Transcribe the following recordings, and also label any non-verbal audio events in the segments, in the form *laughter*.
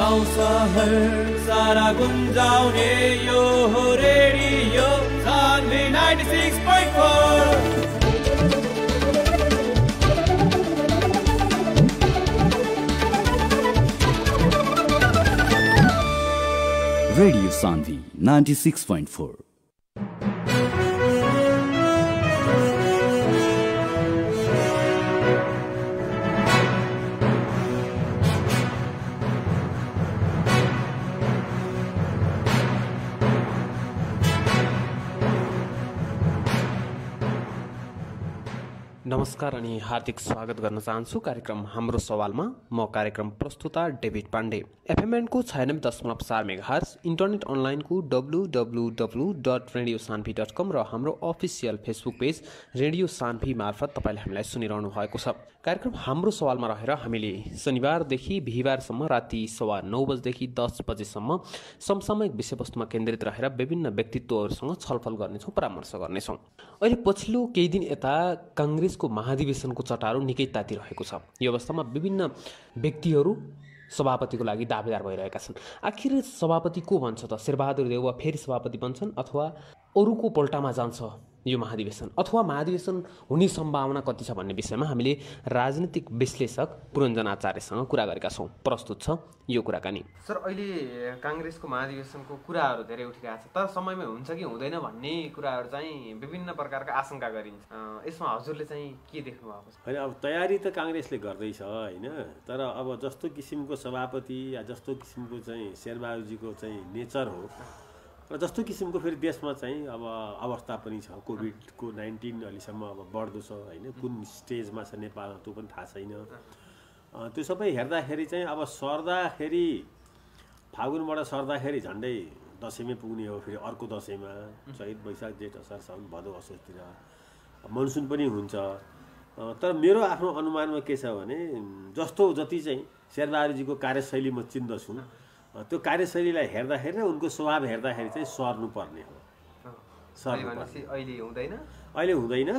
सहर सारा गुन्जाउने यो हो रेडियो सान्वी 96.4 Radio Sandhi 96.4. नमस्कार अनि हार्दिक स्वागत गर्न चाहन्छु कार्यक्रम हाम्रो सवालमा। म कार्यक्रम प्रस्तुता डेभिड पाण्डे। एफएमएनको छयानब्बे दशमलव चार मेगाहर्स इन्टरनेट अनलाइनको W W W dot radio Sanvi dot com र हाम्रो official Facebook page radio Sanvi मार्फत तपाईँले हामीलाई सुनिरहनु भएको छ। कार्यक्रम हाम्रो सवालमा रहेर हामीले शनिबारदेखि बिहिबारसम्म राति सवा नौ बजेदेखि दस बजेसम्म समसामयिक विषयवस्तुमा केन्द्रित रहेर विभिन्न व्यक्तित्वहरूसँग छलफल गर्नेछौँ परामर्श गर्नेछौँ। अहिले पछिल्लो केही दिन यता काङ्ग्रेसको महाधिवेशनको चटारो निकै तातिरहेको छ। यो अवस्थामा विभिन्न व्यक्तिहरू सभापतिको लागि दावेदार भइरहेका छन्। आखिर सभापति को भन्छ त? शेरबहादुर देउवा फेरि सभापति बन्छन् अथवा अरूको पल्टामा जान्छ? यो महाधिवेशन अथवा महाधिवेशन हुने सम्भावना कति छ भन्ने विषयमा हामीले राजनीतिक विश्लेषक पुरञ्जन आचार्यसँग कुरा गरेका छौँ। प्रस्तुत छ यो कुराकानी। सर अहिले काङ्ग्रेसको महाधिवेशनको कुराहरू धेरै उठिरहेको छ। तर समयमै हुन्छ कि हुँदैन भन्ने कुराहरू चाहिँ विभिन्न प्रकारका आशंका गरिन्छ। यसमा हजुरले चाहिँ के देख्नु भएको छ? होइन अब तयारी त काङ्ग्रेसले गर्दैछ होइन। तर अब जस्तो किसिमको सभापति या जस्तो किसिमको चाहिँ शेरबहादुरजीको चाहिँ नेचर हो र जस्तो किसिमको फेरि देशमा चाहिँ अब अवस्था पनि छ। कोभिडको नाइन्टिन अहिलेसम्म अब बढ्दो छ होइन। कुन स्टेजमा छ नेपाल त्यो पनि थाहा छैन। त्यो सबै हेर्दाखेरि चाहिँ अब सर्दाखेरि फागुनबाट सर्दाखेरि झन्डै दसैँमै पुग्ने हो फेरि अर्को दसैँमा चैत वैशाख जेठ असार साउन भदौ असोजतिर मनसुन पनि हुन्छ। तर मेरो आफ्नो अनुमानमा के छ भने जस्तो जति चाहिँ शेरबहादुरजीको कार्यशैली म चिन्दछु त्यो कार्यशैलीलाई हेर्दाखेरि र उनको स्वभाव हेर्दाखेरि चाहिँ सर्नुपर्ने हो। सर्नुपर्ने। भनेपछि अहिले हुँदैन? अहिले हुँदैन।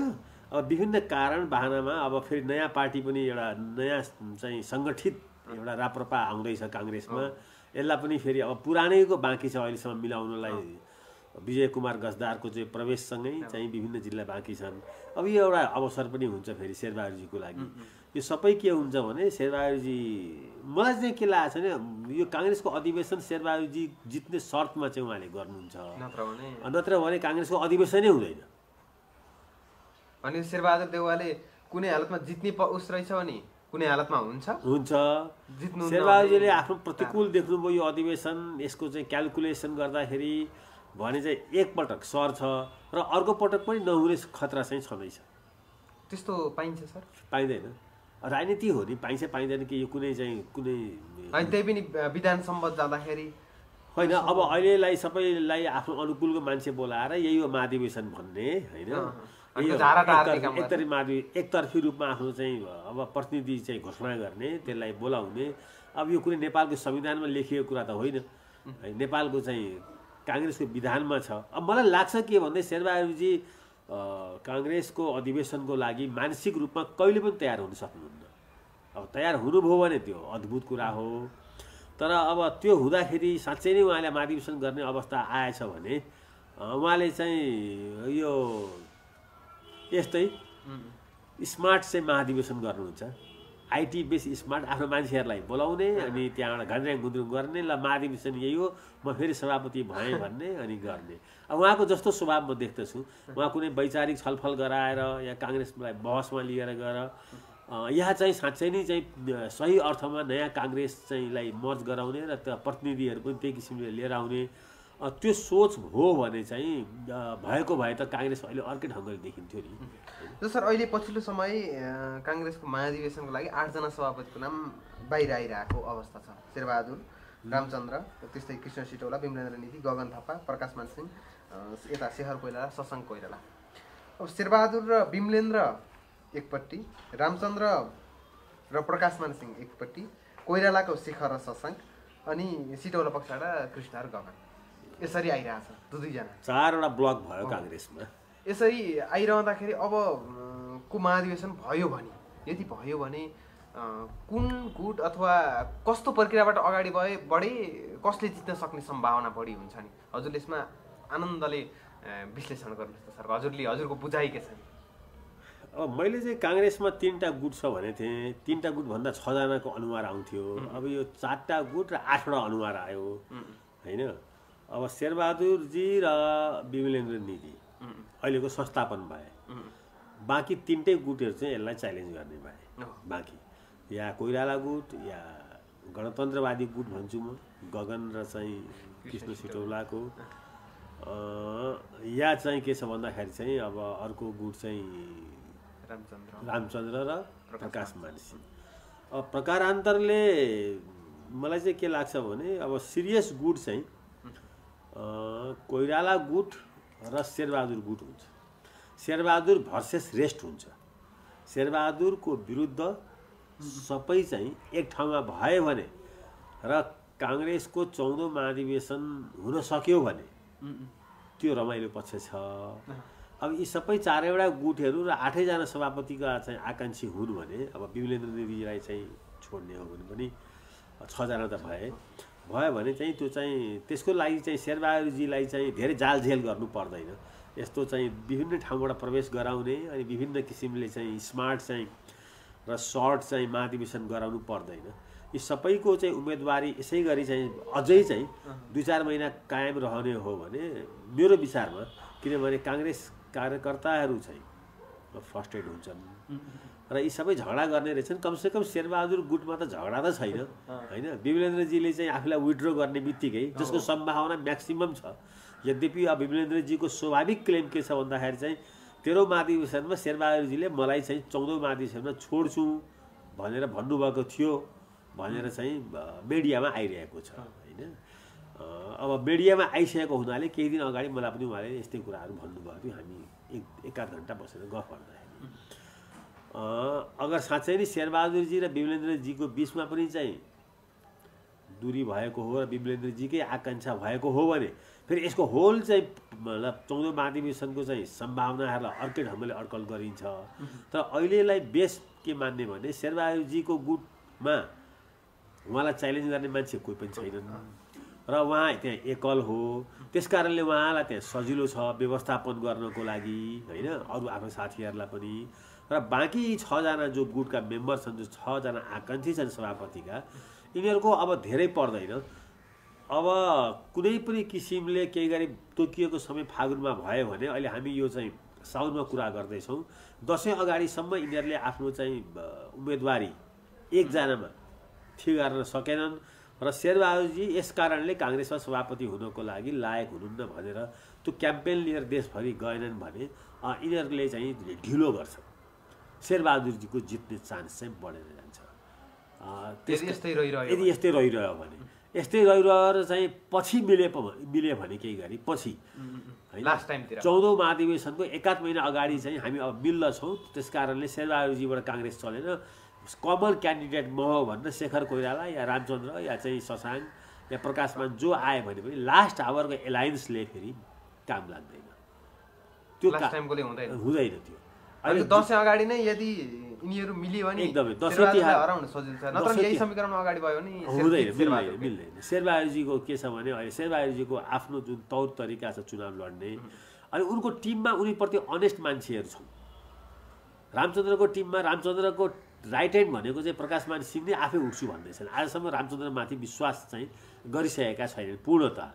अब विभिन्न कारण बाहनामा अब फेरि नयाँ पार्टी पनि एउटा नयाँ चाहिँ सङ्गठित एउटा राप्रपा आउँदैछ काङ्ग्रेसमा। यसलाई पनि फेरि अब पुरानैको बाँकी छ अहिलेसम्म मिलाउनलाई विजय कुमार गजदारको चाहिँ प्रवेशसँगै चाहिँ विभिन्न जिल्ला बाँकी छन्। अब यो एउटा अवसर पनि हुन्छ फेरि शेरबहादुरजीको लागि। यो सबै के हुन्छ भने शेरबहादुरजी मलाई चाहिँ के लागेको छ भने यो काङ्ग्रेसको अधिवेशन शेरबहादुरजी जित्ने शर्तमा चाहिँ उहाँले गर्नुहुन्छ। नत्र भने। काङ्ग्रेसको अधिवेशनै हुँदैन। भने शेरबहादुर देउवाले कुनै हालतमा जित्ने उस रहेछ भने कुनै हालतमा हुन्छ? हुन्छ। जित्नु शेरबहादुरजीले आफ्नो प्रतिकूल देख्नुभयो यो अधिवेशन यसको चाहिँ क्यालकुलेसन गर्दाखेरि भने चाहिँ एकपटक सर्छ र अर्को पटक पनि नहुने खतरा चाहिँ छँदैछ। त्यस्तो पाइन्छ सर? पाइँदैन। राजनीति हो नि पाइन्छ पाइँदैन कि यो कुनै चाहिँ कुनै अनि त्यही पनि विधान सम्बद्ध जाँदाखेरि होइन अब अहिलेलाई सबैलाई आफ्नो अनुकूलको मान्छे बोलाएर यही हो महाधिवेशन भन्ने होइन? एकतर्फी-। एकतर्फी रूपमा आफ्नो चाहिँ अब प्रतिनिधि चाहिँ घोषणा गर्ने त्यसलाई बोलाउने। अब यो कुनै नेपालको संविधानमा लेखिएको कुरा त होइन। नेपालको चाहिँ काङ्ग्रेसको विधानमा छ। अब मलाई लाग्छ के भन्दै शेरबहादुरजी काङ्ग्रेसको अधिवेशनको लागि मानसिक रूपमा कहिले पनि तयार हुन सक्नुहुन्न। अब तयार हुनुभयो भने त्यो अद्भुत कुरा हो। तर अब त्यो हुँदाखेरि साँच्चै नै उहाँले महाधिवेशन गर्ने अवस्था आएछ भने उहाँले चाहिँ यो यस्तै स्मार्ट चाहिँ महाधिवेशन गर्नुहुन्छ। आइटी बेस स्मार्ट आफ्नो मान्छेहरूलाई बोलाउने अनि त्यहाँबाट घन्ड्याङ गुन्द्रुङ गर्ने ल महाधिवेशन यही हो म फेरि सभापति भएँ भन्ने अनि गर्ने। अब उहाँको जस्तो स्वभाव म देख्दछु। उहाँ कुनै वैचारिक छलफल गराएर या काङ्ग्रेसलाई बहसमा लिएर गएर यहाँ चाहिँ साँच्चै नै चाहिँ सही अर्थमा नयाँ काङ्ग्रेस चाहिँलाई मर्ज गराउने र त्यो प्रतिनिधिहरू पनि त्यही किसिमले लिएर आउने। त्यो सोच हो भने चाहिँ भएको भए त काङ्ग्रेस अहिले अर्कै ढङ्गले देखिन्थ्यो नि। जो सर अहिले पछिल्लो समय काङ्ग्रेसको महाधिवेशनको लागि आठजना सभापतिको नाम बाहिर आइरहेको अवस्था छ। शेरबहादुर रामचन्द्र त्यस्तै कृष्ण सिटौला विमलेन्द्र निधि गगन थापा प्रकाश मानसिंह यता शेखर कोइराला शशाङ्क कोइराला। अब शेरबहादुर र विमलेन्द्र एकपट्टि रामचन्द्र र प्रकाश मानसिंह एकपट्टि कोइरालाको शेखर र शशाङ्क अनि सिटौला पक्षबाट कृष्ण र गगन। यसरी आइरहेछ दुई दुईजना चारवटा ब्लक भयो काङ्ग्रेसमा। यसरी आइरहँदाखेरि अब को महाधिवेशन भयो भने यदि भयो भने कुन गुट अथवा कस्तो प्रक्रियाबाट अगाडि भए बढी कसले जित्न सक्ने सम्भावना बढी हुन्छ नि? हजुरले यसमा आनन्दले विश्लेषण गर्नुहोस् त सर। हजुरले हजुरको बुझाइ के छ नि? अब मैले चाहिँ काङ्ग्रेसमा तिनवटा गुट छ भनेको थिएँ। तिनवटा गुटभन्दा छजनाको अनुहार आउँथ्यो। अब यो चारवटा गुट र आठवटा अनुहार आयो। होइन? अब शेरबहादुरजी र विमलेन्द्र निधि। अहिलेको संस्थापन भए। बाँकी तिनटै गुटहरू चाहिँ यसलाई च्यालेन्ज गर्ने भए। बाँकी। या कोइराला गुट या गणतन्त्रवादी गुट भन्छु म। गगन र चाहिँ कृष्ण सिटौलाको। या चाहिँ के छ भन्दाखेरि चाहिँ अब अर्को गुट चाहिँ रामचन्द्र। रामचन्द्र र प्रकाश मानसी। अब प्रकारान्तरले मलाई चाहिँ के लाग्छ भने अब सिरियस गुट चाहिँ कोइराला गुट र शेरबहादुर गुट हुन्छ। शेरबहादुर भर्सेस रेस्ट हुन्छ। शेरबहादुरको विरुद्ध सबै चाहिँ एक ठाउँमा भयो भने र काङ्ग्रेसको चौधौँ महाधिवेशन हुन सक्यो भने त्यो रमाइलो पक्ष छ। अब यी सबै चारैवटा गुटहरू र आठैजना सभापतिका चाहिँ आकाङ्क्षी हुन् भने अब विमलेन्द्र देवीलाई चाहिँ छोड्ने हो भने पनि छजना त भए। भयो भने चाहिँ त्यो चाहिँ त्यसको लागि चाहिँ शेरबहादुरजीलाई चाहिँ धेरै जालझेल गर्नु पर्दैन। यस्तो चाहिँ विभिन्न ठाउँबाट प्रवेश गराउने अनि विभिन्न किसिमले चाहिँ स्मार्ट चाहिँ र सर्ट चाहिँ महाधिवेशन गराउनु पर्दैन। यी सबैको चाहिँ उम्मेदवारी यसै गरी चाहिँ अझै चाहिँ दुई चार महिना कायम रहने हो भने मेरो विचारमा किनभने काङ्ग्रेस कार्यकर्ताहरू चाहिँ फ्रस्ट्रेट हुन्छन्। र यी सबै झगडा गर्ने रहेछन्। कमसेकम शेरबहादुर गुटमा त झगडा त छैन *laughs* होइन? विमलेन्द्रजीले चाहिँ आफूलाई विड्रो गर्ने बित्तिकै जसको सम्भावना म्याक्सिमम छ यद्यपि अब विमलेन्द्रजीको स्वाभाविक क्लेम के छ भन्दाखेरि चाहिँ तेह्रौँ महाधिवेशनमा शेरबहादुरजीले मलाई चाहिँ चौधौँ महाधिवेशनमा छोड्छु भनेर भन्नुभएको थियो भनेर चाहिँ मिडियामा आइरहेको छ होइन? अब मिडियामा आइसकेको हुनाले केही दिन अगाडि मलाई पनि उहाँले यस्तै कुराहरू भन्नुभएको थियो हामी एक एक आध घन्टा बसेर गफ गर्दाखेरि अ, अगर साँच्चै नै शेरबहादुरजी र विमलेन्द्रजीको बिचमा पनि चाहिँ दूरी भएको हो र विमलेन्द्रजीकै आकाङ्क्षा भएको हो भने फेरि यसको होल चाहिँ मतलब चौधौँ महाधिवेशनको चाहिँ सम्भावनाहरूलाई अर्कै ढङ्गले अड्कल गरिन्छ। तर अहिलेलाई बेस के मान्ने भने शेरबहादुरजीको गुटमा उहाँलाई च्यालेन्ज गर्ने मान्छे कोही पनि छैनन्। र उहाँ त्यहाँ एकल हो। त्यस कारणले उहाँलाई त्यहाँ सजिलो छ व्यवस्थापन गर्नको लागि होइन? अरू आफ्नो साथीहरूलाई पनि। र बाँकी छजना जो गुटका मेम्बर छन् जो छजना आकाङ्क्षी छन् सभापतिका यिनीहरूको अब धेरै पर्दैन। अब कुनै पनि किसिमले केही गरी तोकिएको समय फागुनमा भयो भने अहिले हामी यो चाहिँ साउनमा कुरा गर्दैछौँ। दसैँ अगाडिसम्म यिनीहरूले आफ्नो चाहिँ उम्मेदवारी एकजनामा ठिक गर्न सकेनन् र शेरबहादुरजी यस कारणले काङ्ग्रेसमा सभापति हुनको लागि लायक हुनुहुन्न भनेर त्यो क्याम्पेन लिएर देशभरि गएनन् भने यिनीहरूले चाहिँ ढिलो गर्छ शेरबहादुरजीको जित्ने चान्स चाहिँ बढेर जान्छ। यस्तै रहिरह्यो यदि यस्तै रहिरह्यो भने। यस्तै रहिरहेर चाहिँ पछि मिले मिले भने केही गरी पछि। होइन? लास्ट टाइमतिर चौधौँ महाधिवेशनको एकाध महिना अगाडि चाहिँ हामी अब मिल्दछौँ। त्यस कारणले शेरबहादुरजीबाट काङ्ग्रेस चलेन कमन क्यान्डिडेट म हो भनेर शेखर कोइराला या रामचन्द्र या चाहिँ शशाङ्क या प्रकाशमान जो आयो भने पनि लास्ट आवरको एलायन्सले फेरि काम लाग्दैन। त्यो हुँदैन त्यो। अहिले दसैँ अगाडि नै यदि यिनीहरू मिल्यो भने एकदमै, दसैँ तिहार- हराउन सजिलो छ। नत्र यही समीकरणमा अगाडि भयो भने हुँदैन मिल्दैन शेरबहादुरजीको के छ भने अहिले शेरबहादुरजीको आफ्नो जुन तौर तरिका छ चुनाव लड्ने अनि उनको टिममा उनीप्रति अनेस्ट मान्छेहरू छन्। रामचन्द्रको टिममा रामचन्द्रको राइट ह्यान्ड भनेको चाहिँ प्रकाशमान सिंह नै आफै उठ्छु भन्दैछन् आजसम्म रामचन्द्रमाथि विश्वास चाहिँ गरिसकेका छैनन् पूर्णतः।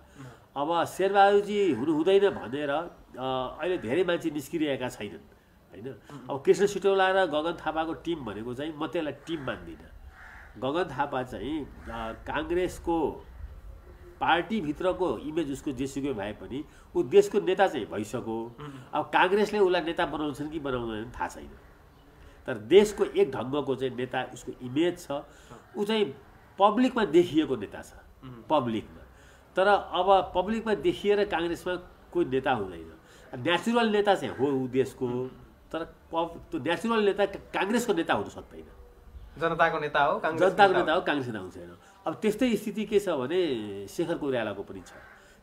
अब शेरबहादुरजी हुनु हुँदैन भनेर अहिले धेरै मान्छे निस्किरहेका छैनन्। होइन? अब कृष्ण सिटौला र गगन थापाको टिम भनेको चाहिँ म त्यसलाई टिम मान्दिनँ। गगन थापा चाहिँ काङ्ग्रेसको पार्टीभित्रको इमेज उसको जेसुकै भए पनि ऊ देशको नेता चाहिँ भइसक्यो। अब काङ्ग्रेसले उसलाई नेता बनाउँछन् कि बनाउँदैनन् थाहा छैन। तर देशको एक ढङ्गको चाहिँ नेता उसको इमेज छ। ऊ चाहिँ पब्लिकमा देखिएको नेता छ। पब्लिकमा। तर अब पब्लिकमा देखिएर काङ्ग्रेसमा कोही नेता हुँदैन। नेचुरल नेता चाहिँ हो ऊ देशको। तर त्यो नेचुरल नेता काङ्ग्रेसको नेता हुन सक्दैन। जनताको नेता हो जनताको नेता हो काङ्ग्रेस नेता हुँदैन अब त्यस्तै स्थिति के छ भने शेखर कोइरालाको पनि छ।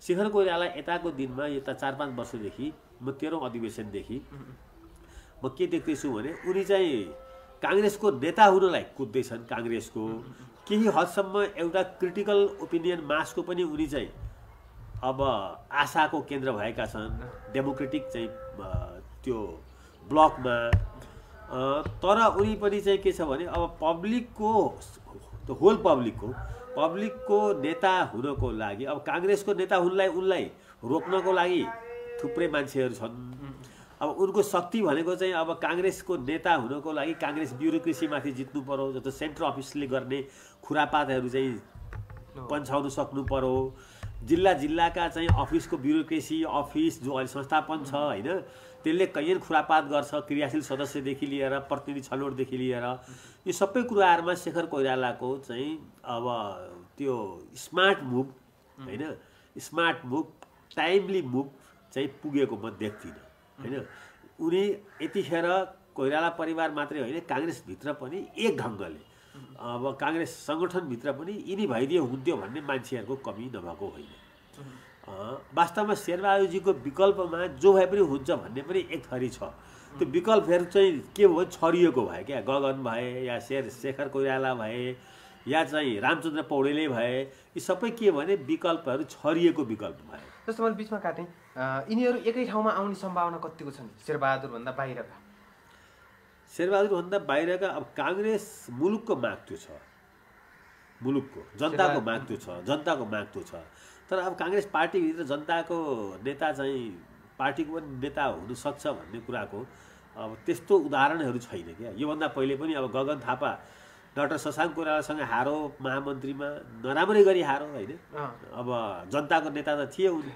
शेखर कोइराला यताको दिनमा यता चार पाँच वर्षदेखि म तेह्रौँ अधिवेशनदेखि म के देख्दैछु भने उनी चाहिँ काङ्ग्रेसको नेता हुनलाई कुद्दैछन् काङ्ग्रेसको। केही हदसम्म एउटा क्रिटिकल ओपिनियन मासको पनि उनी चाहिँ अब आशाको केन्द्र भएका छन्। डेमोक्रेटिक चाहिँ त्यो ब्लकमा। तर उनी पनि चाहिँ के छ भने अब पब्लिकको त्यो होल पब्लिकको पब्लिकको नेता हुनको लागि अब काङ्ग्रेसको नेता हुनलाई उनलाई रोक्नको लागि थुप्रै मान्छेहरू छन्। अब उनको शक्ति भनेको चाहिँ अब काङ्ग्रेसको नेता हुनको लागि काङ्ग्रेस ब्युरोक्रेसीमाथि जित्नु पर्यो जस्तो सेन्ट्रल अफिसले गर्ने खुरापातहरू चाहिँ पन्छाउनु सक्नु पर्यो। जिल्ला जिल्लाका चाहिँ अफिसको ब्युरोक्रेसी अफिस जो अहिले संस्थापन छ होइन त्यसले कैयन खुरापात गर्छ क्रियाशील सदस्यदेखि लिएर प्रतिनिधि छनौटदेखि लिएर। यो सबै कुराहरूमा शेखर कोइरालाको चाहिँ अब त्यो स्मार्ट मुभ होइन? स्मार्ट मुभ टाइमली मुभ चाहिँ पुगेको म देख्दिनँ होइन? उनी यतिखेर कोइराला परिवार मात्रै होइन काङ्ग्रेसभित्र पनि एक ढङ्गले। अब काङ्ग्रेस सङ्गठनभित्र पनि यिनी भइदियो हुन्थ्यो भन्ने मान्छेहरूको कमी नभएको होइन। वास्तवमा शेरबहादुरजीको विकल्पमा जो भए पनि हुन्छ भन्ने पनि एक थरी छ। त्यो विकल्पहरू चाहिँ के भयो छरिएको भए क्या? गगन भए या शेर शेखर कोइराला भए या चाहिँ रामचन्द्र पौडेलै भए यी सबै के भने विकल्पहरू छरिएको विकल्प भए। जस्तो मैले बिचमा काटेँ यिनीहरू एकै ठाउँमा आउने सम्भावना कतिको छन् शेरबहादुरभन्दा बाहिरका? शेरबहादुरभन्दा बाहिरका अब काङ्ग्रेस मुलुकको माग त्यो छ। मुलुकको जनताको माग त्यो छ जनताको माग त्यो छ। तर अब काङ्ग्रेस पार्टीभित्र जनताको नेता चाहिँ पार्टीको पनि नेता हुनसक्छ भन्ने कुराको अब त्यस्तो उदाहरणहरू छैन क्या। योभन्दा पहिले पनि अब गगन थापा डाक्टर शशाङ्क कोइरालासँग हारो महामन्त्रीमा नराम्रै गरी हारो होइन? अब जनताको नेता त थिए उनी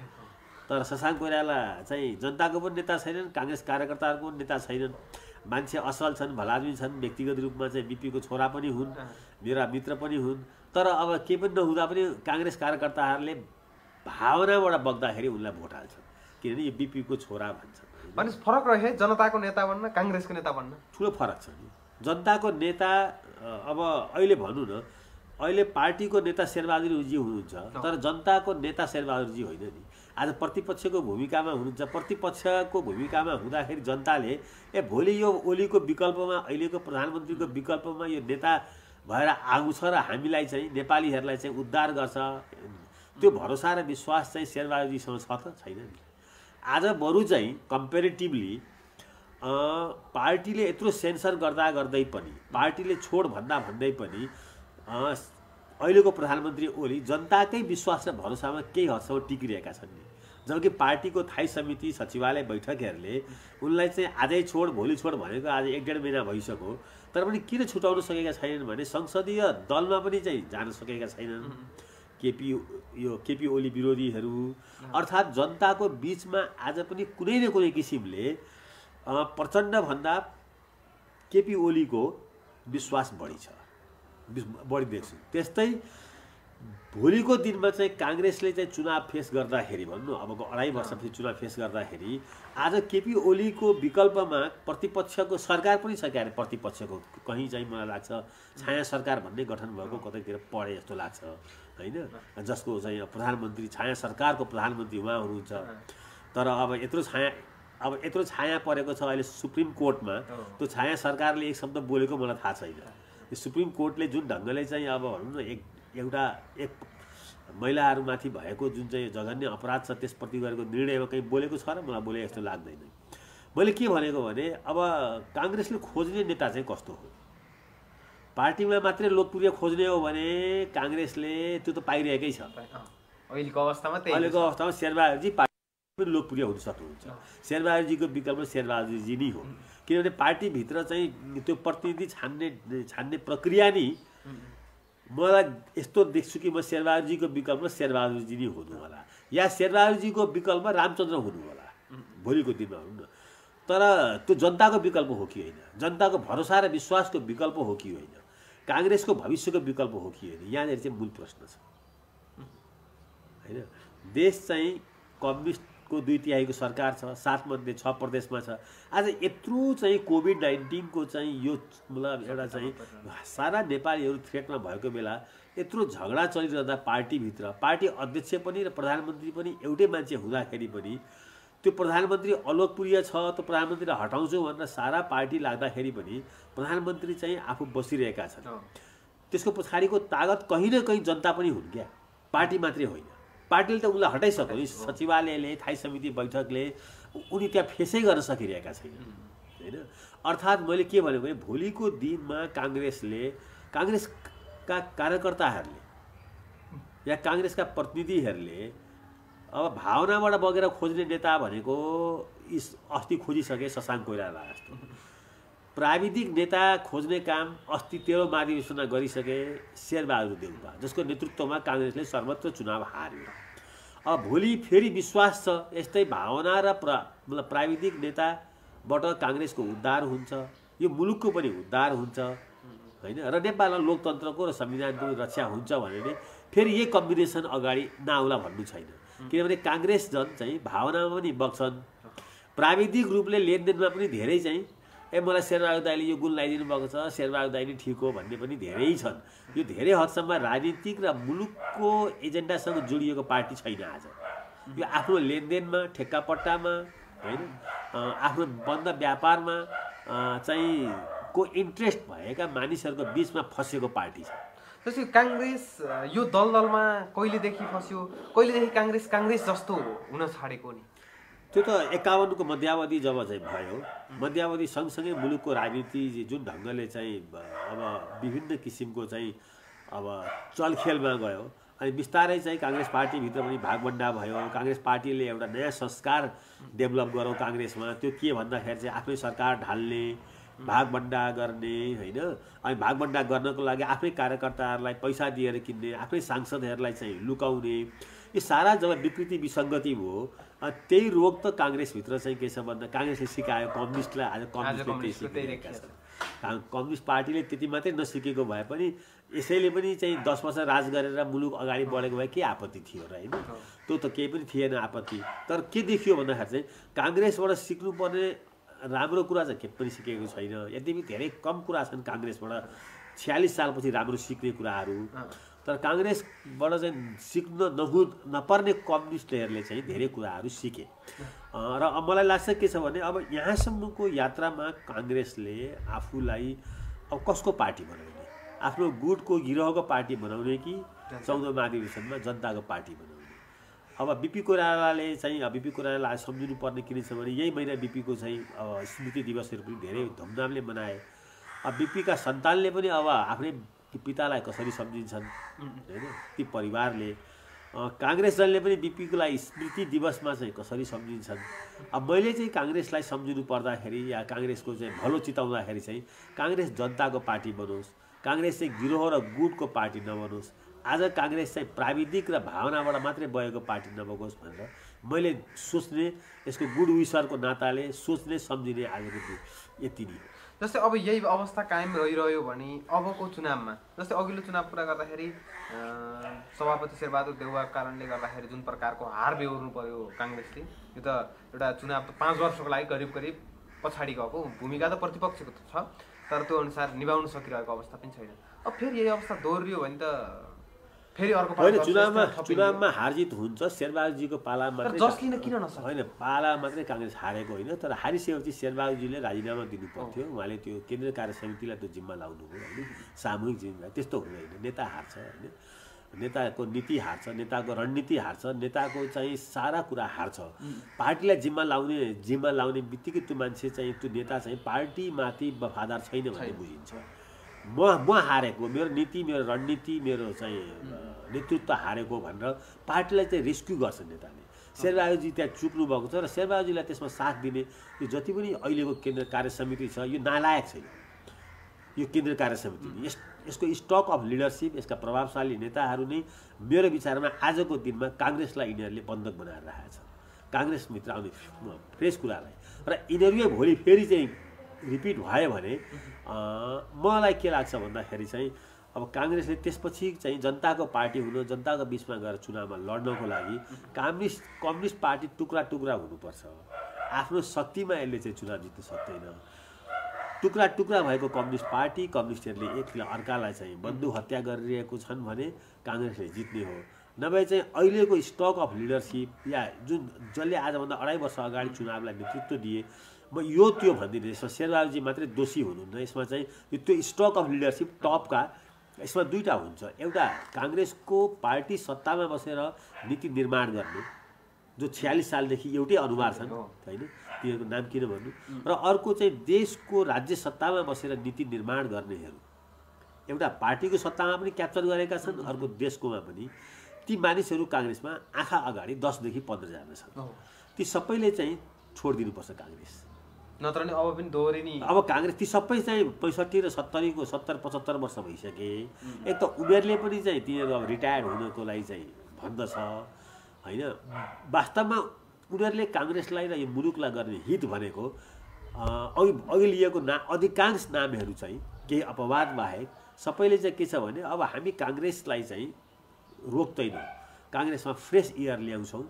तर शशाङ्क कोइराला चाहिँ जनताको पनि नेता छैनन् काङ्ग्रेस कार्यकर्ताहरूको पनि नेता छैनन्। मान्छे असल छन् भलादमी छन् व्यक्तिगत रूपमा चाहिँ बिपीको छोरा पनि हुन् मेरा मित्र पनि हुन्। तर अब केही पनि नहुँदा पनि काङ्ग्रेस कार्यकर्ताहरूले भावनाबाट बग्दाखेरि उनलाई भोट हाल्छन्। किनभने यो बिपीको छोरा भन्छन्। भनेपछि फरक रह्यो है जनताको नेता बन्न काङ्ग्रेसको नेता बन्न। ठुलो फरक छ नि। जनताको नेता अब अहिले भनौँ न अहिले पार्टीको नेता शेरबहादुरजी हुनुहुन्छ तर जनताको नेता शेरबहादुरजी होइन नि। आज प्रतिपक्षको भूमिकामा हुनुहुन्छ। प्रतिपक्षको भूमिकामा हुँदाखेरि जनताले ए भोलि यो ओलीको विकल्पमा अहिलेको प्रधानमन्त्रीको विकल्पमा यो नेता भएर आउँछ र हामीलाई चाहिँ नेपालीहरूलाई चाहिँ उद्धार गर्छ। त्यो भरोसा र विश्वास चाहिँ शेरबहादुरजीसँग छ त? छैन नि। आज बरु चाहिँ कम्पेरिटिभली पार्टीले यत्रो सेन्सर गर्दा गर्दै पनि पार्टीले छोड भन्दा भन्दै पनि अहिलेको प्रधानमन्त्री ओली जनताकै विश्वास र भरोसामा केही हदसम्म टिकिरहेका छन् नि। जबकि पार्टीको थाई समिति सचिवालय बैठकहरूले उनलाई चाहिँ आजै छोड भोलि छोड भनेको आज एक डेढ महिना भइसक्यो। तर पनि किन छुटाउन सकेका छैनन् भने संसदीय दलमा पनि चाहिँ जान सकेका छैनन्। केपी यो केपी ओली विरोधीहरू अर्थात् जनताको बिचमा आज पनि कुनै न कुनै किसिमले प्रचण्डभन्दा केपी ओलीको विश्वास बढी छ। बढी देख्छु त्यस्तै भोलिको दिनमा चाहिँ काङ्ग्रेसले चाहिँ चुनाव फेस गर्दाखेरि भनौँ न अबको अढाई वर्षपछि चुनाव फेस गर्दाखेरि आज केपी ओलीको विकल्पमा प्रतिपक्षको सरकार पनि छ क्यारे प्रतिपक्षको कहीँ चाहिँ मलाई लाग्छ छाया सरकार भन्ने गठन भएको कतैतिर पढे जस्तो लाग्छ होइन? जसको चाहिँ प्रधानमन्त्री छाया सरकारको प्रधानमन्त्री उहाँ हुनुहुन्छ तर अब यत्रो छाया अब यत्रो छाया परेको छ अहिले सुप्रिम कोर्टमा त्यो छाया सरकारले एक शब्द बोलेको मलाई थाहा छैन। सुप्रिम कोर्टले जुन ढङ्गले चाहिँ अब भनौँ न एक एउटा एक महिलाहरूमाथि भएको जुन चाहिँ जघन्य अपराध छ त्यसप्रति गरेको निर्णयमा कहीँ बोलेको छ र मलाई बोले जस्तो लाग्दैन। मैले के भनेको भने अब काङ्ग्रेसले खोज्ने नेता चाहिँ कस्तो हो? पार्टीमा मात्रै लोकप्रिय खोज्ने हो भने काङ्ग्रेसले त्यो त पाइरहेकै छ। अहिलेको अवस्थामा त्यही अहिलेको अवस्थामा शेरबहादुरजी पार्टी पनि लोकप्रिय हुन सक्नुहुन्छ। शेरबहादुरजीको विकल्प शेरबहादुरजी नै हो। किनभने पार्टीभित्र चाहिँ त्यो प्रतिनिधि छान्ने छान्ने प्रक्रिया नै मलाई यस्तो देख्छु कि म शेरबहादुरजीको विकल्पमा शेरबहादुरजी नै हुनु होला। या शेरबहादुरजीको विकल्पमा रामचन्द्र हुनु होला। भोलिको दिनमा हुनु न। तर त्यो जनताको विकल्प हो कि होइन? जनताको भरोसा र विश्वासको विकल्प हो कि होइन? काङ्ग्रेसको भविष्यको विकल्प हो कि होइन? यहाँनिर चाहिँ मूल प्रश्न छ। होइन? देश चाहिँ कम्युनिस्टको दुई तिहाईको सरकार छ सातमध्ये छ प्रदेशमा छ। आज यत्रो चाहिँ कोभिड नाइन्टिनको चाहिँ यो मतलब एउटा चाहिँ सारा नेपालीहरू थ्रेटमा भएको बेला यत्रो झगडा चलिरहँदा पार्टीभित्र पार्टी अध्यक्ष पनि र प्रधानमन्त्री पनि एउटै मान्छे हुँदाखेरि पनि त्यो प्रधानमन्त्री अलोकप्रिय छ त्यो प्रधानमन्त्रीलाई हटाउँछु भनेर सारा पार्टी लाग्दाखेरि पनि प्रधानमन्त्री चाहिँ आफू बसिरहेका छन्। त्यसको पछाडिको तागत कहीँ न कहीँ जनता पनि हुन् क्या? पार्टी मात्रै होइन। पार्टीले त उसलाई हटाइसक्यो। सचिवालयले थाई समिति बैठकले उनी त्यहाँ फेसै गर्न सकिरहेका छैनन्। होइन? अर्थात् मैले के भनेको भने भोलिको दिनमा काङ्ग्रेसले काङ्ग्रेसका कार्यकर्ताहरूले या काङ्ग्रेसका प्रतिनिधिहरूले अब भावनाबाट बगेर खोज्ने नेता भनेको इस अस्ति खोजिसके शशाङ्क कोइराला जस्तो। प्राविधिक नेता खोज्ने काम अस्ति तेह्र महाधिवेशनमा गरिसके शेरबहादुर देउपा जसको नेतृत्वमा काङ्ग्रेसले सर्वत्र चुनाव हार्यो। अब भोलि फेरि विश्वास छ यस्तै भावना र प्रा प्राविधिक नेताबाट काङ्ग्रेसको उद्धार हुन्छ। यो मुलुकको पनि उद्धार हुन्छ होइन? र नेपालमा लोकतन्त्रको र संविधानको रक्षा हुन्छ भने फेरि यही कम्बिनेसन अगाडि नआउला भन्नु छैन। किनभने काङ्ग्रेस जन चाहिँ भावनामा पनि बग्छन्। प्राविधिक रूपले लेनदेनमा पनि धेरै चाहिँ ए मलाई शेरबहादुर दाईले यो गुण लगाइदिनु भएको छ शेरबहादुर दाई नै ठिक हो भन्ने पनि धेरै छन्। यो धेरै हदसम्म राजनीतिक र मुलुकको एजेन्डासँग जोडिएको पार्टी छैन आज। यो आफ्नो लेनदेनमा ठेक्कापट्टामा होइन आफ्नो बन्द व्यापारमा चाहिँ को इन्ट्रेस्ट भएका मानिसहरूको बिचमा फँसेको पार्टी छ। जस्तै काङ्ग्रेस यो दलदलमा कहिलेदेखि फस्यो? कहिलेदेखि काङ्ग्रेस काङ्ग्रेस जस्तो हुन छाडेको नि? त्यो त एकाउन्नको मध्यावधि जब चाहिँ भयो मध्यावधि सँगसँगै मुलुकको राजनीति जुन ढङ्गले चाहिँ अब विभिन्न किसिमको चाहिँ अब चलखेलमा गयो। अनि बिस्तारै चाहिँ काङ्ग्रेस पार्टीभित्र पनि भागभन्डा भयो। काङ्ग्रेस पार्टीले एउटा नयाँ संस्कार डेभलप गरौँ काङ्ग्रेसमा। त्यो के भन्दाखेरि चाहिँ आफ्नै सरकार ढाल्ने भागभन्डा गर्ने होइन? अनि भागभन्डा गर्नको लागि आफ्नै कार्यकर्ताहरूलाई पैसा दिएर किन्ने आफ्नै सांसदहरूलाई चाहिँ लुकाउने। यो सारा जब विकृति विसङ्गति भयो त्यही रोग त काङ्ग्रेसभित्र चाहिँ के छ भन्दा काङ्ग्रेसले सिकायो कम्युनिस्टलाई आज कम्युनिस्टले त्यही देखिएको छन् कम्युनिस्ट पार्टीले त्यति मात्रै नसिकेको भए पनि यसैले पनि चाहिँ दस वर्ष राज गरेर मुलुक अगाडि बढेको भए के आपत्ति थियो र होइन? त्यो त केही पनि थिएन आपत्ति। तर के देखियो भन्दाखेरि चाहिँ काङ्ग्रेसबाट सिक्नुपर्ने राम्रो कुरा चाहिँ के पनि सिकेको छैन। यद्यपि धेरै कम कुरा छन् काङ्ग्रेसबाट। छ्यालिस सालपछि राम्रो सिक्ने कुराहरू। तर काङ्ग्रेसबाट चाहिँ सिक्न नहु नपर्ने कम्युनिस्टहरूले चाहिँ धेरै कुराहरू सिके। र मलाई लाग्छ के छ भने अब यहाँसम्मको यात्रामा काङ्ग्रेसले आफूलाई अब कसको पार्टी बनाउने? आफ्नो गुटको गिरोहको पार्टी बनाउने कि चौध महाधिवेशनमा जनताको पार्टी बनाउने? अब बिपी कोइरालाले चाहिँ अब बिपी कोइरालालाई सम्झिनु पर्ने किन छ भने यही महिना बिपीको चाहिँ अब स्मृति दिवसहरू पनि धेरै धुमधामले मनाए। अब बिपीका सन्तानले पनि अब आफ्नै पितालाई कसरी सम्झिन्छन्? होइन? ती परिवारले काङ्ग्रेस दलले पनि बिपीको लागि स्मृति दिवसमा चाहिँ कसरी सम्झिन्छन्? अब मैले चाहिँ काङ्ग्रेसलाई सम्झिनु पर्दाखेरि या काङ्ग्रेसको चाहिँ भलो चिताउँदाखेरि चाहिँ काङ्ग्रेस जनताको पार्टी बनोस् काङ्ग्रेस चाहिँ गिरोह र गुटको पार्टी नबनोस् आज काङ्ग्रेस चाहिँ प्राविधिक र भावनाबाट मात्रै बगेको पार्टी नबगोस् भनेर मैले सोच्ने यसको गुड विसरको नाताले सोच्ने सम्झिने आजको दिन यति नै हो। जस्तै अब यही अवस्था कायम रहिरह्यो भने अबको चुनावमा जस्तै अघिल्लो चुनाव कुरा गर्दाखेरि सभापति शेरबहादुर देउवाको कारणले गर्दाखेरि जुन प्रकारको हार बेहोर्नु पर्यो काङ्ग्रेसले यो त एउटा चुनाव त पाँच वर्षको लागि करिब करिब पछाडि गएको भूमिका त प्रतिपक्षको त छ तर त्यो अनुसार निभाउन सकिरहेको अवस्था पनि छैन। अब फेरि यही अवस्था दोहोरियो भने त फेरि अर्को होइन चुनावमा। चुनावमा हारजित हुन्छ शेरबहादुरजीको पाला तर मात्रै जस लिन किन नसक्यो होइन पाला मात्रै काङ्ग्रेस हारेको होइन तर हारिसकेपछि शेरबहादुरजीले राजीनामा दिनु पर्थ्यो उहाँले त्यो केन्द्रीय कार्य समितिलाई त्यो जिम्मा लाउनु हो होइन सामूहिक जिम्मा त्यस्तो हुँदैन नेता हार्छ होइन। नेताको नीति हार्छ नेताको रणनीति हार्छ नेताको चाहिँ सारा कुरा हार्छ। पार्टीलाई जिम्मा लाउने जिम्मा लाउने बित्तिकै त्यो मान्छे चाहिँ त्यो नेता चाहिँ पार्टीमाथि वफादार छैन भन्ने बुझिन्छ। म म हारेको मेरो नीति मेरो रणनीति मेरो चाहिँ नेतृत्व हारेको भनेर पार्टीलाई चाहिँ रेस्क्यु गर्छ नेताले। शेरबहादुरजी त्यहाँ चुक्नु भएको छ र शेरबहादुरजीलाई त्यसमा साथ दिने यो जति पनि अहिलेको केन्द्र कार्य समिति छ यो नालायक छैन। यो केन्द्रीय कार्य समिति यस यसको स्टक अफ लिडरसिप यसका प्रभावशाली नेताहरू नै मेरो विचारमा आजको दिनमा काङ्ग्रेसलाई यिनीहरूले बन्धक बनाएर राखेको छ काङ्ग्रेसभित्र आउने फ्रेस कुरालाई। र यिनीहरू भोलि फेरि चाहिँ रिपिट भयो भने मलाई के लाग्छ भन्दाखेरि चाहिँ अब काङ्ग्रेसले त्यसपछि चाहिँ जनताको पार्टी हुनु जनताको बिचमा गएर चुनावमा लड्नको लागि कम्युनिस्ट कम्युनिस्ट पार्टी टुक्रा टुक्रा हुनुपर्छ। आफ्नो शक्तिमा यसले चाहिँ चुनाव जित्न सक्दैन। टुक्रा टुक्रा भएको कम्युनिस्ट पार्टी कम्युनिस्टहरूले एकले अर्कालाई चाहिँ बन्दुक हत्या गरिरहेको छन् भने काङ्ग्रेसले जित्ने हो। नभए चाहिँ अहिलेको स्टक अफ लिडरसिप या जुन जसले आजभन्दा अढाई वर्ष अगाडि चुनावलाई नेतृत्व दिए म यो त्यो भन्दिनँ। यसमा शेरबहादुरजी मात्रै दोषी हुनुहुन्न। यसमा चाहिँ यो त्यो स्टक अफ लिडरसिप टपका यसमा दुईवटा हुन्छ। एउटा काङ्ग्रेसको पार्टी सत्तामा बसेर नीति निर्माण गर्ने जो छ्यालिस सालदेखि एउटै अनुहार छन् होइन? तिनीहरूको नाम किन भन्नु? र अर्को चाहिँ देशको राज्य सत्तामा बसेर नीति निर्माण गर्नेहरू। एउटा पार्टीको सत्तामा पनि क्याप्चर गरेका छन् अर्को देशकोमा पनि। ती मानिसहरू काङ्ग्रेसमा आँखा अगाडि दसदेखि पन्ध्रजना छन्। ती सबैले चाहिँ छोडिदिनुपर्छ काङ्ग्रेस। नत्र नि अब पनि दोहोरी नि। अब काङ्ग्रेस ती सबै चाहिँ पैँसठी र सत्तरीको सत्तर पचहत्तर वर्ष भइसके। एक त उमेरले पनि चाहिँ तिनीहरू अब रिटायर्ड हुनको लागि चाहिँ भन्दछ होइन? वास्तवमा उनीहरूले काङ्ग्रेसलाई र यो मुलुकलाई गर्ने हित भनेको अघि अघि लिएको ना अधिकांश नामहरू चाहिँ केही अपवाद बाहेक सबैले चाहिँ के छ भने अब हामी काङ्ग्रेसलाई चाहिँ रोक्दैनौँ काङ्ग्रेसमा फ्रेस एयर ल्याउँछौँ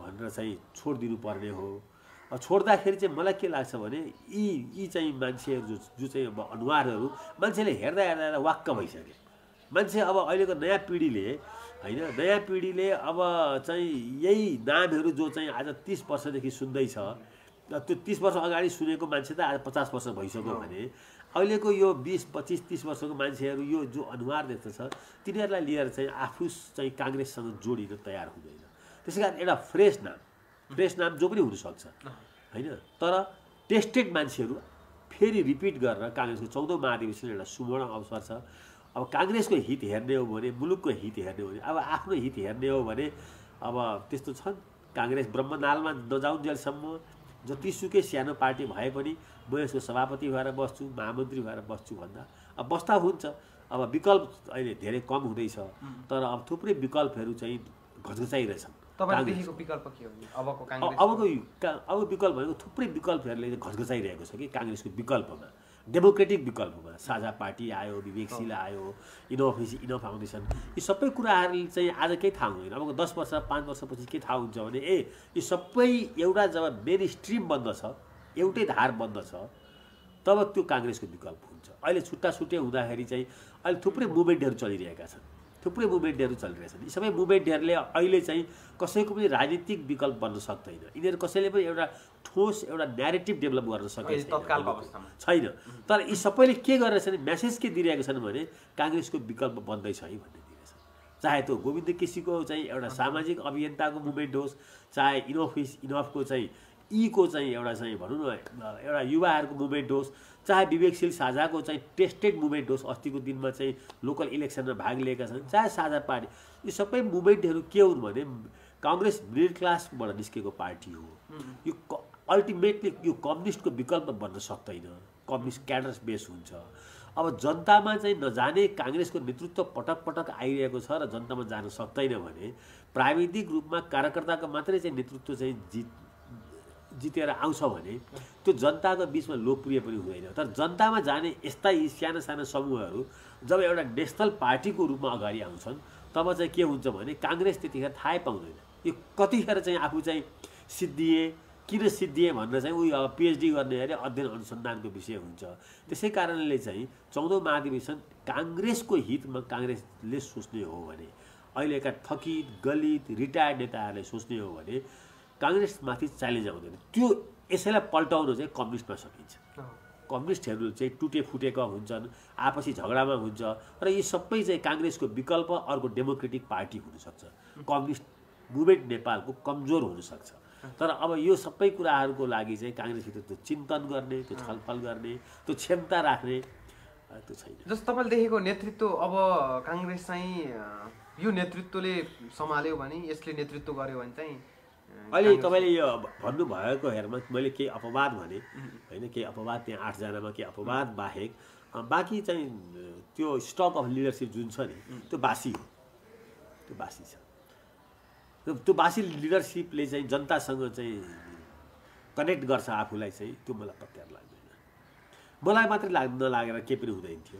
भनेर चाहिँ छोडिदिनु पर्ने हो। छोड्दाखेरि चाहिँ मलाई के लाग्छ भने यी यी चाहिँ मान्छेहरू जो जो चाहिँ अब अनुहारहरू मान्छेले हेर्दा हेर्दा हेर्दा वाक्क भइसक्यो। मान्छे अब अहिलेको नयाँ पिँढीले होइन नयाँ पिँढीले अब चाहिँ यही नामहरू जो चाहिँ आज तिस वर्षदेखि सुन्दैछ र त्यो तिस वर्ष अगाडि सुनेको मान्छे त आज पचास वर्ष भइसक्यो भने अहिलेको यो बिस पच्चिस तिस वर्षको मान्छेहरू यो जो अनुहार देख्दछ तिनीहरूलाई लिएर चाहिँ आफू चाहिँ काङ्ग्रेससँग जोडिन तयार हुँदैन। त्यसै कारण एउटा फ्रेस नाम फ्रेस नाम जो पनि हुनसक्छ होइन? तर टेस्टेड मान्छेहरू फेरि रिपिट गरेर काङ्ग्रेसको चौधौँ महाधिवेशन एउटा सुवर्ण अवसर छ। अब काङ्ग्रेसको हित हेर्ने हो भने मुलुकको हित हेर्ने हो भने अब आफ्नो हित हेर्ने हो भने अब त्यस्तो छन्। काङ्ग्रेस ब्रह्मनालमा नजाउन्जेलसम्म जतिसुकै सानो पार्टी भए पनि म यसको सभापति भएर बस्छु महामन्त्री भएर बस्छु भन्दा अब बस्दा हुन्छ। अब विकल्प अहिले धेरै कम हुँदैछ तर अब थुप्रै विकल्पहरू चाहिँ घचघचाइरहेछन् अबको अब- विकल्प भनेको थुप्रै विकल्पहरूले घचघचाइरहेको छ कि काङ्ग्रेसको विकल्पमा। डेमोक्रेटिक विकल्पमा साझा पार्टी आयो विवेकशील आयो इनफ इनफ फाउन्डेसन यी सबै कुराहरूले चाहिँ आज केही थाहा हुँदैन। अब दस वर्ष पाँच वर्षपछि के थाहा हुन्छ भने ए यी सबै एउटा जब मेन स्ट्रिम बन्द छ एउटै धार बन्द छ तब त्यो काङ्ग्रेसको विकल्प हुन्छ। अहिले छुट्टा छुट्टै हुँदाखेरि चाहिँ अहिले थुप्रै मुभमेन्टहरू चलिरहेका छन्। थुप्रै मुभमेन्टहरू चलिरहेछन् यी सबै मुभमेन्टहरूले अहिले चाहिँ कसैको पनि राजनीतिक विकल्प बन्न सक्दैन। यिनीहरू कसैले पनि एउटा ठोस एउटा न्यारेटिभ डेभलप गर्न सकेको छैन तत्कालको अहिलेको। अवस्थामा। छैन। तर यी सबैले के गरेर म्यासेज के दिइरहेका छन् भने काङ्ग्रेसको विकल्प बन्दैछ है भन्ने चाहे त्यो गोविन्द केसीको चाहिँ एउटा सामाजिक अभियन्ताको मुभमेन्ट होस् चाहे इनफ इस इनफको चाहिँ ईको चाहिँ एउटा चाहिँ भनौँ न एउटा युवाहरूको मुभमेन्ट होस् चाहे विवेकशील साझाको चाहिँ टेस्टेड मुभमेन्ट होस् अस्तिको दिनमा चाहिँ लोकल इलेक्सनमा भाग लिएका छन् चाहे साझा पार्टी यी सबै मुभमेन्टहरू के हुन् भने काङ्ग्रेस मिडल क्लासबाट निस्केको पार्टी हो। यो अल्टिमेटली यो कम्युनिस्टको विकल्प बन्न सक्दैन कम्युनिस्ट क्याडर्स बेस हुन्छ। अब जनतामा चाहिँ नजाने काङ्ग्रेसको नेतृत्व पटक पटक आइरहेको छ र जनतामा जान सक्दैन भने प्राविधिक रूपमा कार्यकर्ताको मात्रै चाहिँ नेतृत्व चाहिँ जित जितेर आउँछ भने त्यो जनताको बिचमा लोकप्रिय पनि हुँदैन। तर जनतामा जाने यस्ता यी साना साना समूहहरू जब एउटा नेसनल पार्टीको रूपमा अगाडि आउँछन् तब चाहिँ के हुन्छ भने काङ्ग्रेस त्यतिखेर थाहै पाउँदैन। यो कतिखेर चाहिँ आफू चाहिँ सिद्धिए किन सिद्धिए भनेर चाहिँ उयो अब पिएचडी गर्ने अरे अध्ययन अनुसन्धानको विषय हुन्छ। त्यसै कारणले चाहिँ चौधौँ महाधिवेशन काङ्ग्रेसको हितमा काङ्ग्रेसले सोच्ने हो भने अहिलेका थकित गलित रिटायर्ड नेताहरूले सोच्ने हो भने काङ्ग्रेसमाथि च्यालेन्ज आउँदैन। त्यो यसैलाई पल्टाउनु चाहिँ कम्युनिस्टमा सकिन्छ। कम्युनिस्टहरू चाहिँ टुटे फुटेका हुन्छन् आपसी झगडामा हुन्छ र यी सबै चाहिँ काङ्ग्रेसको विकल्प अर्को डेमोक्रेटिक पार्टी हुनसक्छ। कम्युनिस्ट मुभमेन्ट नेपालको कमजोर हुनसक्छ। तर अब यो सबै कुराहरूको लागि चाहिँ काङ्ग्रेसभित्र त्यो चिन्तन गर्ने त्यो छलफल गर्ने त्यो क्षमता राख्ने त्यो छैन। जस्तो तपाईँले देखेको नेतृत्व अब काङ्ग्रेस चाहिँ यो नेतृत्वले सम्हाल्यो भने यसले नेतृत्व गर्यो भने चाहिँ अहिले तपाईँले यो भन्नुभएको हेरमा मैले केही अपवाद भने होइन केही अपवाद त्यहाँ आठजनामा केही अपवाद बाहेक बाँकी चाहिँ त्यो स्टक अफ लिडरसिप जुन छ नि त्यो बासी हो त्यो बासी छ त्यो- त्यो बासी लिडरसिपले चाहिँ जनतासँग चाहिँ कनेक्ट गर्छ आफूलाई चाहिँ त्यो मलाई पत्यार लाग्दैन मलाई मात्रै लाग नलागेर केही पनि हुँदैन थियो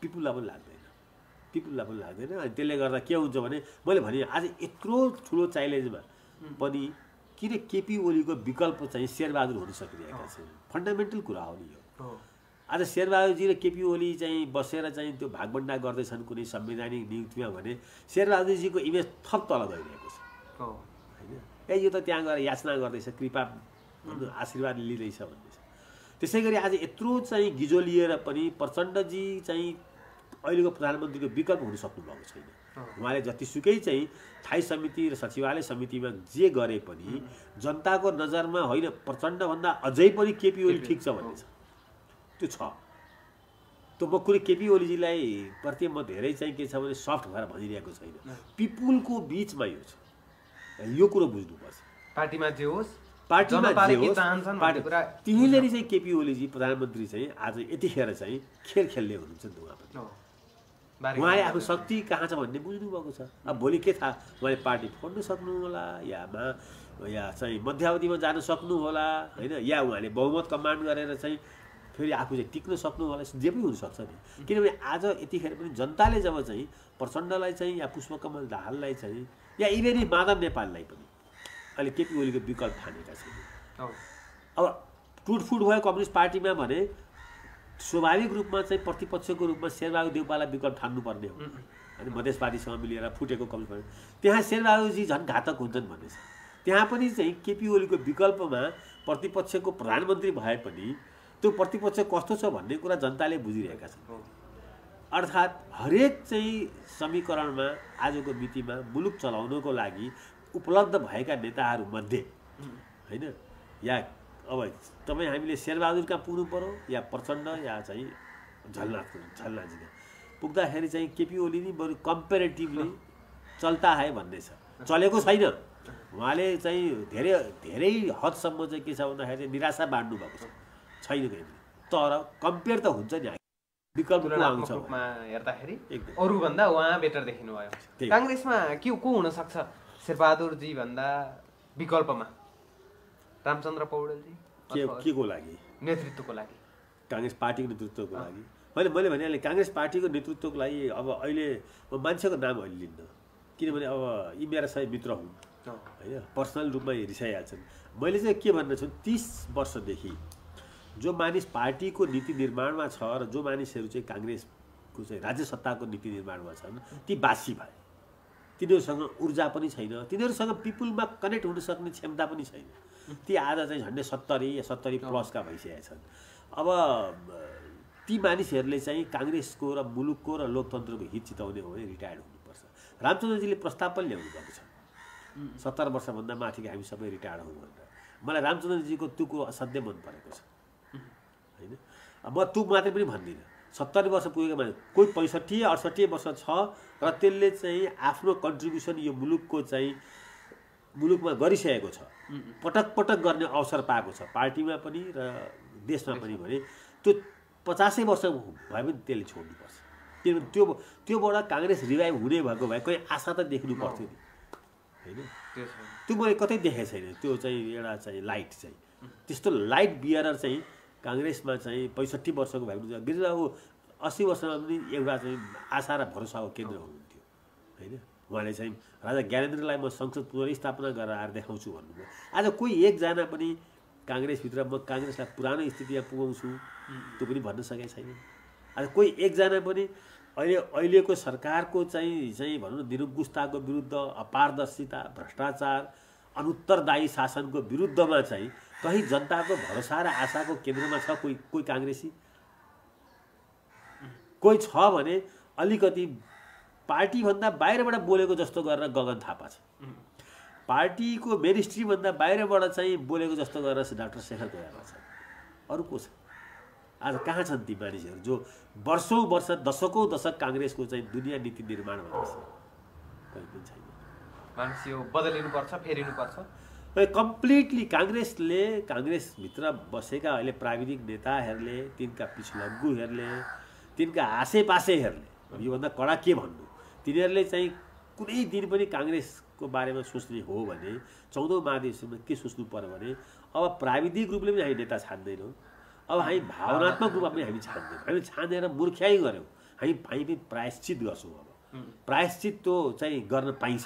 पिपुललाई पनि लाग्दैन पिपुललाई पनि लाग्दैन अनि त्यसले गर्दा के हुन्छ भने मैले भने आज यत्रो ठुलो च्यालेन्जमा पनि किन केपी ओलीको विकल्प चाहिँ शेरबहादुर हुन सकिरहेका छैन? फन्डामेन्टल कुरा हो नि यो। आज शेरबहादुरजी र केपी ओली चाहिँ बसेर चाहिँ त्यो भागभन्डा गर्दैछन् कुनै संवैधानिक नियुक्तिमा भने शेरबहादुरजीको इमेज थप तल गइरहेको छ। हो। होइन? ए यो त त्यहाँ गएर याचना गर्दैछ कृपा आशीर्वाद लिँदैछ भन्दैछ। त्यसै गरी आज यत्रो चाहिँ गिजो लिएर पनि प्रचण्डजी चाहिँ अहिलेको प्रधानमन्त्रीको विकल्प हुन सक्नुभएको छैन। उहाँले जतिसुकै चाहिँ स्थायी समिति र सचिवालय समितिमा जे गरे पनि जनताको नजरमा होइन प्रचण्डभन्दा अझै पनि केपी ओली ठिक छ भन्ने छ। त्यो छ। त्यो म कुनै केपी ओलीजीलाई प्रति म धेरै चाहिँ के छ भने सफ्ट भएर भनिरहेको छैन। पिपुलको बिचमा यो छ। यो कुरो बुझ्नुपर्छ। पार्टीमा जे होस् पार्टीमा जे होस्, पार्टी चाहिँ केपी ओलीजी प्रधानमन्त्री चाहिँ आज यतिखेर चाहिँ खेल खेल्ने हुनुहुन्छ नि त उहाँ पनि उहाँले आफ्नो शक्ति कहाँ छ भन्ने बुझ्नुभएको छ। अब भोलि के थाहा? उहाँले पार्टी फोड्नु सक्नु होला या मा या चाहिँ मध्यावधिमा जान सक्नु होला होइन? या उहाँले बहुमत कमान्ड गरेर चाहिँ फेरि आफू चाहिँ टिक्न सक्नु होला जे पनि हुनसक्छ नि। किनभने आज यतिखेर पनि जनताले जब चाहिँ प्रचण्डलाई चाहिँ या पुष्पकमल दाहाललाई चाहिँ या इभेन माधव नेपाललाई पनि अहिले केपी ओलीको विकल्प ठानेका छन्। अब टुटफुट भयो कम्युनिस्ट पार्टीमा भने स्वाभाविक रूपमा चाहिँ प्रतिपक्षको रूपमा शेरबहादुर देउपालाई विकल्प ठान्नुपर्ने हो। अनि मधेस पार्टीसँग मिलेर फुटेको पार्टी त्यहाँ शेरबहादुरजी झन् घातक हुन्छन् भन्ने छ। त्यहाँ पनि चाहिँ केपी ओलीको विकल्पमा प्रतिपक्षको प्रधानमन्त्री भए पनि त्यो प्रतिपक्ष कस्तो छ भन्ने कुरा जनताले बुझिरहेका छन्। अर्थात् हरेक चाहिँ समीकरणमा आजको मितिमा मुलुक चलाउनको लागि उपलब्ध भएका नेताहरूमध्ये होइन? या अब तपाईँ हामीले शेरबहादुर कहाँ पुग्नु पऱ्यो या प्रचण्ड या चाहिँ झलनाथ झलनाथजी कहाँ पुग्दाखेरि चाहिँ केपी ओली नि बरु कम्पेरेटिभली चल्ता है भन्ने छ। चलेको छैन। उहाँले चाहिँ धेरै धेरै हदसम्म चाहिँ के छ भन्दाखेरि चाहिँ निराशा बाँड्नु भएको छ। छैन कहीँ पनि। तर कम्पेयर त हुन्छ नि विकल्प आउँछ? रूपमा हेर्दाखेरि। अरूभन्दा उहाँ बेटर देखिनु भयो। काङ्ग्रेसमा के को हुनसक्छ? शेरबहादुरजी भन्दा विकल्पमा। रामचन्द्र पौडेलजी के के को लागि? नेतृत्वको लागि। काङ्ग्रेस पार्टीको नेतृत्वको लागि। मैले मैले भनिहालेँ काङ्ग्रेस पार्टीको नेतृत्वको लागि अब अहिले म मान्छेको नाम अहिले लिन्न। किनभने अब यी मेरा सबै मित्र हुन्। हो। होइन? पर्सनल रूपमा रिसाइहाल्छन्। मैले चाहिँ के भन्न छु तिस वर्षदेखि जो मानिस पार्टीको नीति निर्माणमा छ र जो मानिसहरू चाहिँ काङ्ग्रेसको चाहिँ राज्य सत्ताको नीति निर्माणमा छन् ती बासी भए। तिनीहरूसँग ऊर्जा पनि छैन। तिनीहरूसँग पिपुलमा कनेक्ट हुन सक्ने क्षमता पनि छैन। ती आज चाहिँ झन्डै सत्तरी या सत्तरी प्लसका भइसकेका छन् अब ती मानिसहरूले चाहिँ काङ्ग्रेसको र मुलुकको र लोकतन्त्रको हित चिताउने हो भने रिटायर्ड हुनुपर्छ। रामचन्द्रजीले प्रस्ताव पनि ल्याउनु भएको छ। सत्तर वर्षभन्दा माथिको हामी सबै रिटायर्ड हौँ भनेर। मलाई रामचन्द्रजीको त्यो कुरो असाध्यै मन परेको छ। होइन? म त्यो मात्रै पनि भन्दिनँ। सत्तरी वर्ष पुगेको मान्छे कोही पैँसठी अडसट्ठी वर्ष छ र त्यसले चाहिँ आफ्नो कन्ट्रिब्युसन यो मुलुकको चाहिँ मुलुकमा गरिसकेको छ। पटक पटक गर्ने अवसर पाएको छ। पार्टीमा पनि र देशमा पनि भने त्यो पचासै वर्ष भए पनि त्यसले छोड्नुपर्छ। किनभने त्यो त्योबाट काङ्ग्रेस रिभाइभ हुने भएको भए कोही आशा त देख्नु पर्थ्यो नि। होइन? त्यो मैले कतै देखेको छैन। त्यो चाहिँ एउटा चाहिँ लाइट चाहिँ। त्यस्तो लाइट बियर चाहिँ काङ्ग्रेसमा चाहिँ पैँसठी वर्षको भएको गिरिजाबाबु अस्सी वर्षमा पनि एउटा चाहिँ आशा र भरोसाको केन्द्र हुनुहुन्थ्यो। होइन? उहाँले चाहिँ राजा ज्ञानेन्द्रलाई म संसद पुनर्स्थापना गरेर आएर देखाउँछु भन्नुभयो। आज कोही एकजना पनि काङ्ग्रेसभित्र म काङ्ग्रेसलाई पुरानो स्थितिमा पुगाउँछु त्यो पनि भन्न सकेको छैन। आज कोही एकजना पनि अहिले अहिलेको सरकारको चाहिँ चाहिँ भनौँ न निरुङ्कुशताको विरुद्ध अपारदर्शिता भ्रष्टाचार अनुत्तरदायी शासनको विरुद्धमा चाहिँ कहीँ जनताको भरोसा र आशाको केन्द्रमा छ कोही कोही काङ्ग्रेसी? कोही छ भने अलिकति पार्टीभन्दा बाहिरबाट बोलेको जस्तो गरेर गगन थापा छ। पार्टीको मेरिस्ट्रीभन्दा बाहिरबाट चाहिँ बोलेको जस्तो गरेर डाक्टर शेखर कोइराला छ। अरू को छ? आज कहाँ छन् ती मानिसहरू जो वर्षौँ वर्ष दशकौँ दशक काङ्ग्रेसको चाहिँ दुनियाँ नीति निर्माण भएको छ? कहीँ पनि छैन। मानिस यो बदलिनुपर्छ फेरिनुपर्छ। कम्प्लिटली काङ्ग्रेसले काङ्ग्रेसभित्र बसेका अहिले प्राविधिक नेताहरूले तिनका पिछलग्गुहरूले तिनका आसेपासेहरूले योभन्दा कडा के भन्नु? तिनीहरूले चाहिँ कुनै दिन पनि काङ्ग्रेसको बारेमा सोच्ने हो भने चौधौँ महाधिवेशनमा के सोच्नु पर्यो भने अब प्राविधिक रूपले पनि हामी नेता छान्दैनौँ। अब हामी भावनात्मक रूपमा पनि हामी छान्दैनौँ। हामी छानेर मूर्ख्याइ गऱ्यौँ। हामी हामी पनि प्रायश्चित गर्छौँ अब। प्रायश्चित त्यो चाहिँ गर्न पाइन्छ।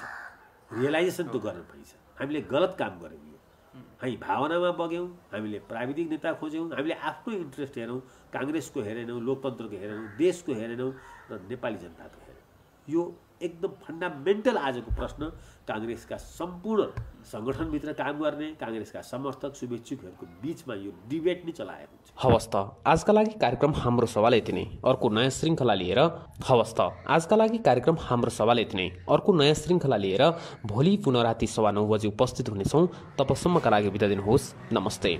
रियलाइजेसन त्यो गर्न पाइन्छ। हामीले गलत काम गऱ्यौँ यो। हामी भावनामा बग्यौँ। हामीले प्राविधिक नेता खोज्यौँ। हामीले आफ्नो इन्ट्रेस्ट हेरौँ। काङ्ग्रेसको हेरेनौँ लोकतन्त्रको हेरेनौँ देशको हेरेनौँ र नेपाली जनताको यो एकदम फन्डामेन्टल आजको प्रश्न काङ्ग्रेसका सम्पूर्ण सङ्गठनभित्र काम गर्ने काङ्ग्रेसका समर्थक शुभेच्छुकहरूको बिचमा यो डिबेट नै चलाएको हुन्छ। हवस् त आजका लागि कार्यक्रम हाम्रो सवाल यति नै। अर्को नयाँ श्रृङ्खला लिएर हवस् त आजका लागि कार्यक्रम हाम्रो सवाल यति नै। अर्को नयाँ श्रृङ्खला लिएर भोलि पुनः राति सवा नौ बजी उपस्थित हुनेछौँ। तबसम्मका लागि बिदा दिनुहोस्। नमस्ते।